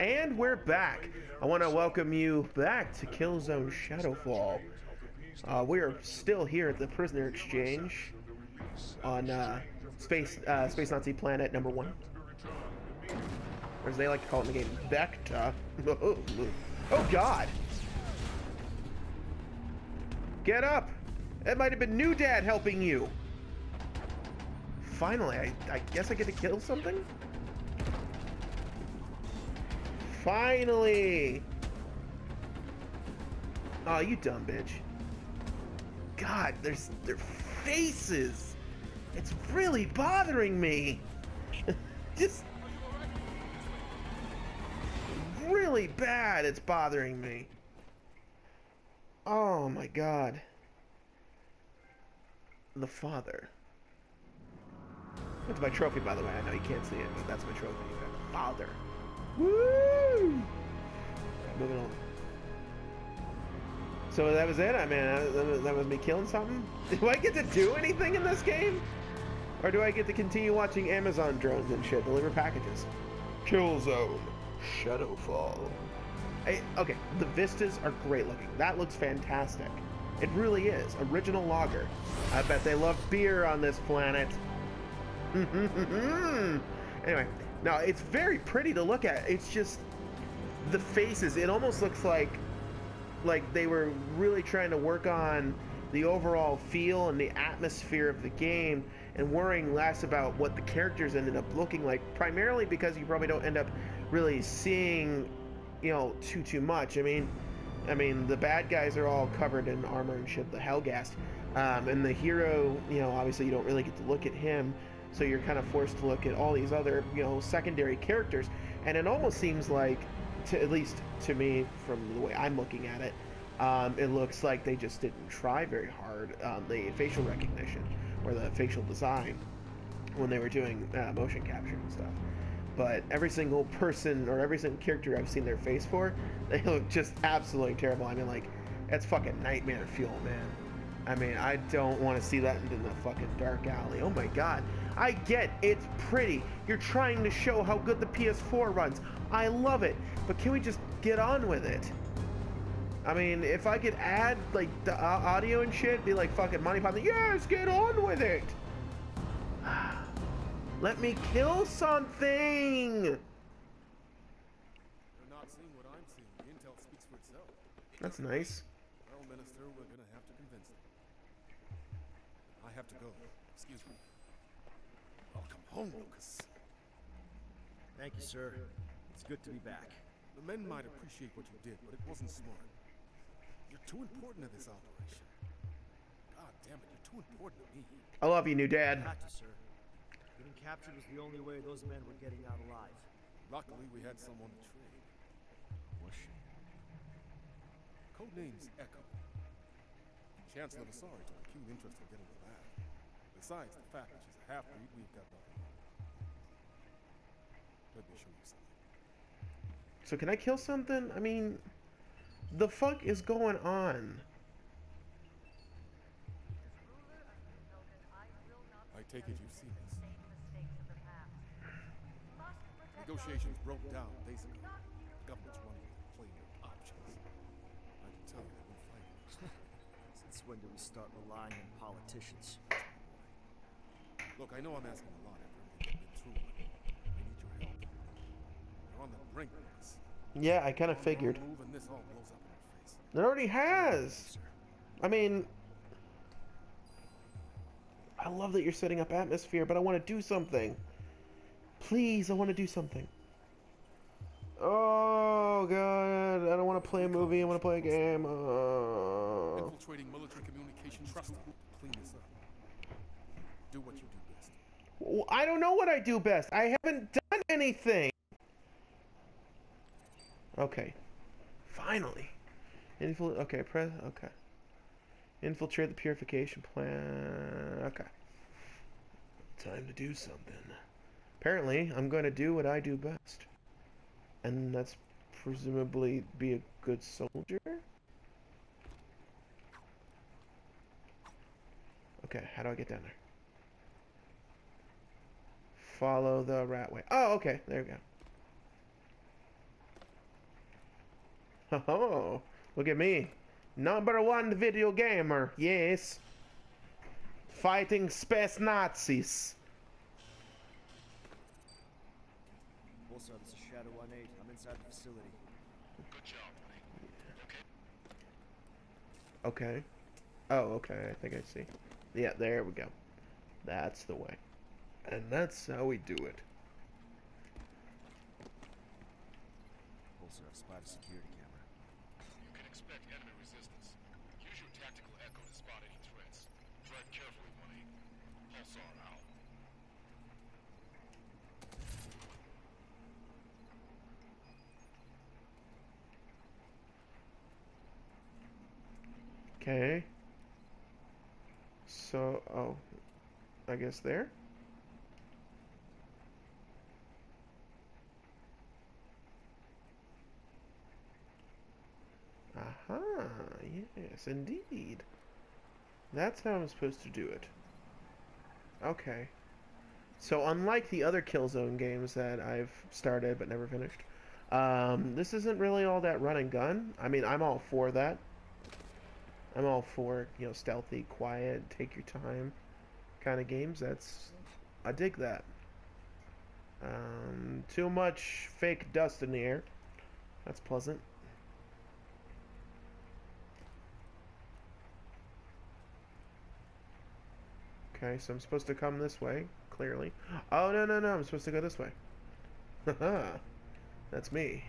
And we're back. I want to welcome you back to Killzone Shadowfall. Uh, we are still here at the Prisoner Exchange on uh, Space uh, Space Nazi Planet number one, or as they like to call it in the game, Vecta. oh God! Get up! It might have been New Dad helping you. Finally, I, I guess I get to kill something. Finally! Oh, you dumb bitch. God, there's their faces. It's really bothering me. Just really bad. It's bothering me. Oh my god. The father. That's my trophy, by the way. I know you can't see it, but that's my trophy. The father. Woo! Moving on. So that was it. I mean, that was me killing something. Do I get to do anything in this game, or do I get to continue watching Amazon drones and shit deliver packages? Killzone, Shadowfall. I, okay, the vistas are great looking. That looks fantastic. It really is. Original lager. I bet they love beer on this planet. anyway, now, it's very pretty to look at. It's just the faces. It almost looks like like they were really trying to work on the overall feel and the atmosphere of the game and worrying less about what the characters ended up looking like primarily because you probably don't end up really seeing you know too too much i mean i mean the bad guys are all covered in armor and shit the Helghast um, and the hero you know obviously you don't really get to look at him so you're kind of forced to look at all these other, you know, secondary characters, and it almost seems like, to at least to me, from the way I'm looking at it, um, it looks like they just didn't try very hard on the facial recognition or the facial design when they were doing uh, motion capture and stuff. But every single person or every single character I've seen their face for, they look just absolutely terrible. I mean, like, that's fucking nightmare fuel, man. I mean, I don't want to see that in the fucking dark alley. Oh my god. I get it's pretty. You're trying to show how good the PS4 runs. I love it. But can we just get on with it? I mean, if I could add like the uh, audio and shit, be like fucking Monty Python. Yes, get on with it. Let me kill something. You're not seeing what I'm seeing. Intel speaks for itself. That's nice. Well, Minister, we're gonna have to convince them. I have to go. Excuse me. Welcome home, Lucas. Thank you, sir. It's good to be back. The men might appreciate what you did, but it wasn't smart. You're too important to this operation. God damn it, you're too important to me. I love you, new dad. Had to, sir. Getting captured was the only way those men were getting out alive. Luckily, we had someone to trade. Was she? Codename's Echo. Chancellor Visari took a keen interest in getting her back. Besides the fact that she's a half-breed, we've got nothing. Let me show you something. So can I kill something? I mean, the fuck is going on? I take it you've seen this. Negotiations broke down days ago. The government's running with playing with options. I can tell you they've been fighting. Since when do we start relying on politicians? Look, I know I'm asking a lot after everything I've been through, but I need your help. We're on the brink, Lucas. Yeah, I kind of figured. One move and this all blows up in our face. It already has. I mean, I love that you're setting up atmosphere, but I want to do something. Please, I want to do something. Oh god, I don't want to play a movie. I want to play a game. Uh... Infiltrating military communication. Trust me. Clean this up. Do what you do I don't know what I do best. I haven't done anything. Okay. Finally. Infil okay, press okay. Infiltrate the purification plant. Okay. Time to do something. Apparently, I'm going to do what I do best. And that's presumably be a good soldier? Okay, how do I get down there? Follow the rat way. Oh, okay, there we go. Oh, look at me. Number one video gamer, yes. Fighting space Nazis. Also, this is Shadow 1-8. I'm inside the facility. Good job, buddy. Okay. Oh, okay, I think I see. Yeah, there we go. That's the way. And that's how we do it. Also, I've spied a security camera. You can expect enemy resistance. Use your tactical echo to spot any threats. Tread carefully, 1-8. Pulsar out. Okay. So, oh, I guess there? Aha, yes, indeed. That's how I'm supposed to do it. Okay. So, unlike the other Killzone games that I've started but never finished, um, this isn't really all that run and gun. I mean, I'm all for that. I'm all for, you know, stealthy, quiet, take your time kind of games. That's I dig that. Um, too much fake dust in the air. That's pleasant. Okay, so I'm supposed to come this way, clearly. Oh, no, no, no, I'm supposed to go this way. Haha. That's me.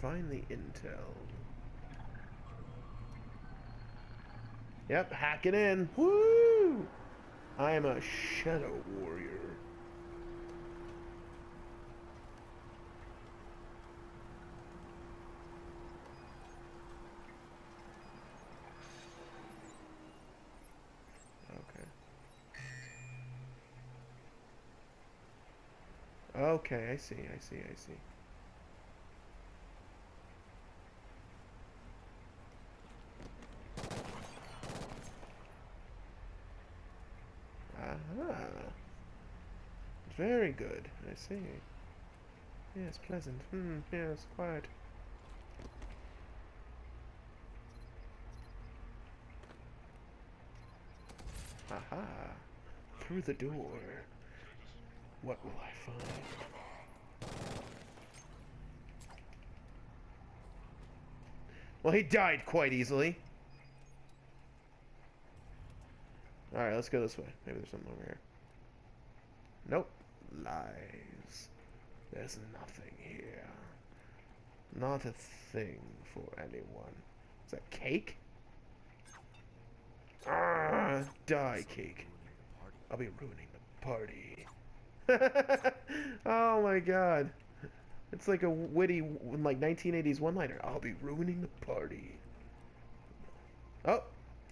Find the intel. Yep, hack it in. Woo! I am a shadow warrior. Okay. Okay, I see, I see, I see. Aha. Very good, I see. Yes, pleasant. Hmm, yes, quiet. Aha. Through the door. What will I find? Well, he died quite easily. Alright, let's go this way. Maybe there's something over here. Nope. Lies. There's nothing here. Not a thing for anyone. Is that cake? Ah, die, cake. I'll be ruining the party. oh my god. It's like a witty, like 1980s one-liner. I'll be ruining the party. Oh,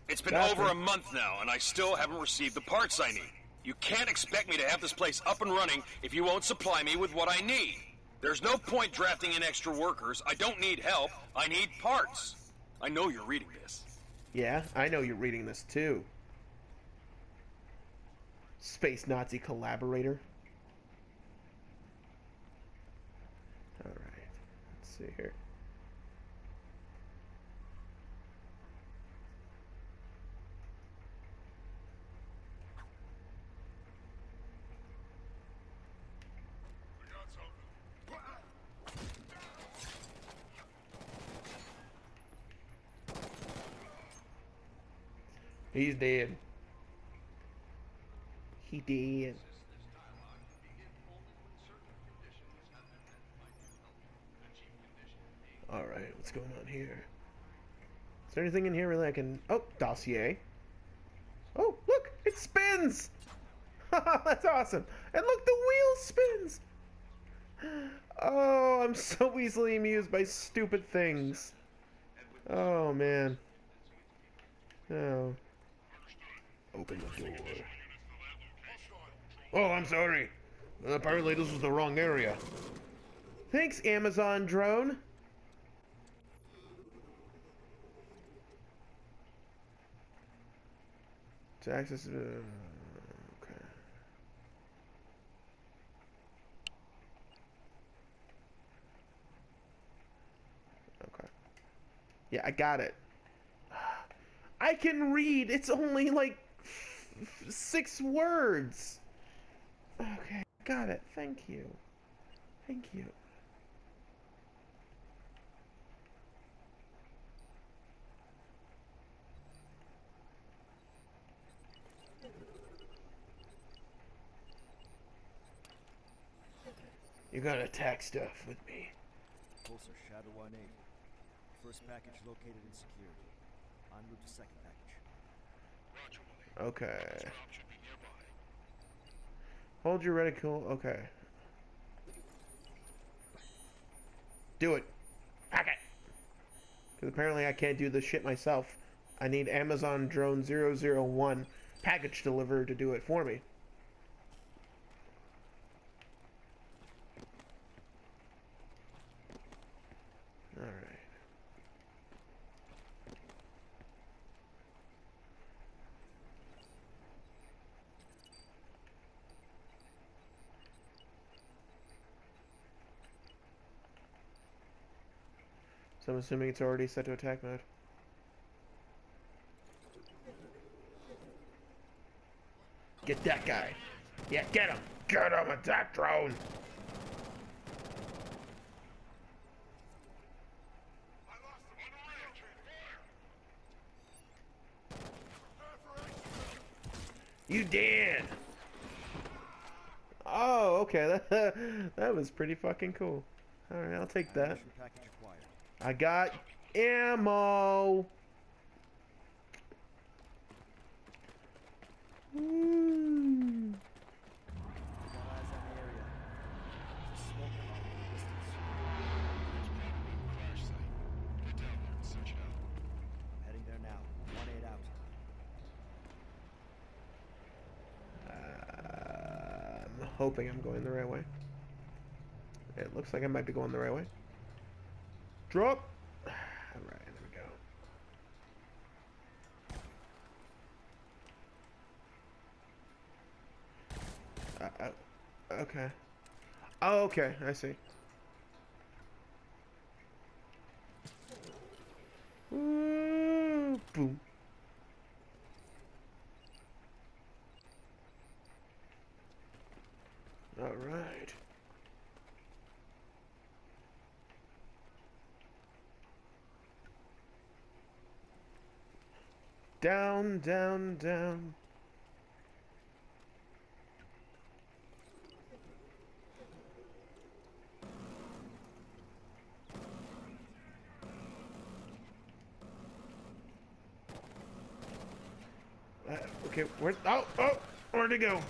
It's been over a month now, and I still haven't received the parts I need. You can't expect me to have this place up and running if you won't supply me with what I need. There's no point drafting in extra workers. I don't need help. I need parts. I know you're reading this. Yeah, I know you're reading this too. Space Nazi collaborator. Alright, let's see here. He's dead. He did. Alright, what's going on here? Is there anything in here really I can... Oh, dossier. Oh, look! It spins! That's awesome! And look, the wheel spins! Oh, I'm so easily amused by stupid things. Oh, man. Oh. Open the door. Oh, I'm sorry. Apparently this was the wrong area. Thanks, Amazon drone. To access... Okay. Okay. Yeah, I got it. I can read! It's only like... six words! Okay, got it. Thank you. Thank you. You're gonna attack stuff with me. Pulsar Shadow 180. First package located and secured. En route to second package. Okay. Hold your reticle. Okay. Do it. Pack it. Because apparently I can't do this shit myself. I need Amazon Drone 001 package deliverer to do it for me. Alright. So I'm assuming it's already set to attack mode. Get that guy. Yeah, get him. Get him, attack drone. You did. Oh, okay. That that was pretty fucking cool. All right, I'll take that. I got ammo. I'm hoping I'm going the right way. It looks like I might be going the right way. Drop. All right, there we go. Uh, uh, okay. Oh, okay. I see. Ooh, boom. All right. Down, down, down. Uh, okay, where? Oh, oh, where'd it go?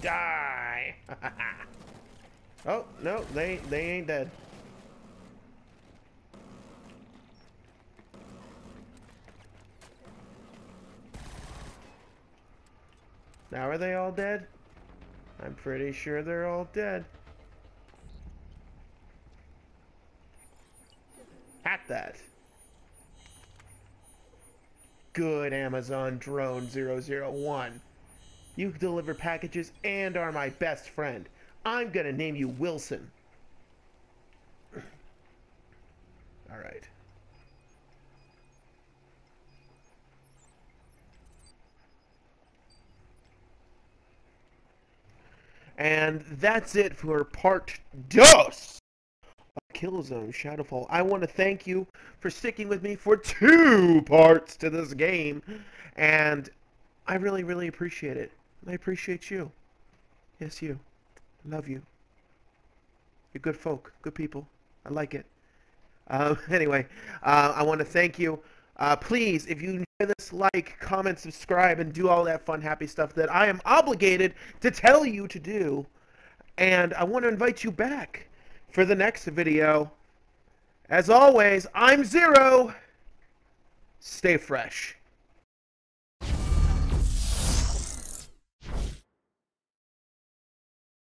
Die! oh no, they they ain't dead. Now are they all dead? I'm pretty sure they're all dead. Hat that. Good Amazon Drone 001. You deliver packages and are my best friend. I'm gonna name you Wilson. Alright. And that's it for part dos of Killzone Shadowfall. I want to thank you for sticking with me for two parts to this game. And I really, really appreciate it. I appreciate you. Yes, you. Love you. You're good folk, good people. I like it. Uh, anyway, uh, I want to thank you. Uh, please, if you this, like, comment, subscribe, and do all that fun, happy stuff that I am obligated to tell you to do. And I want to invite you back for the next video. As always, I'm Zero. Stay fresh.